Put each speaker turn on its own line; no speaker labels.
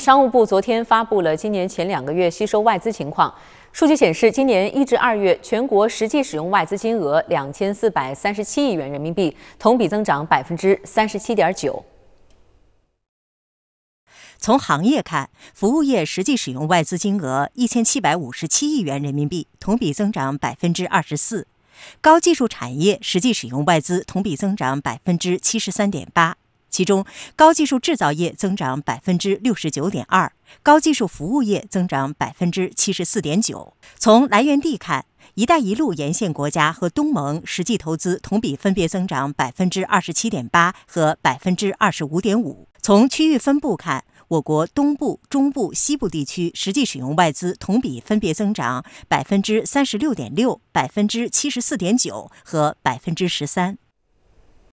商务部昨天发布了今年前两个月吸收外资情况，数据显示，今年一至二月全国实际使用外资金额两千四百三十七亿元人民币，同比增长百分之三十七点九。
从行业看，服务业实际使用外资金额一千七百五十七亿元人民币，同比增长百分之二十四；高技术产业实际使用外资同比增长百分之七十三点八。其中，高技术制造业增长百分之六十九点二，高技术服务业增长百分之七十四点九。从来源地看，“一带一路”沿线国家和东盟实际投资同比分别增长百分之二十七点八和百分之二十五点五。从区域分布看，我国东部、中部、西部地区实际使用外资同比分别增长百分之三十六点六、百分之七十四点九和百分之十三。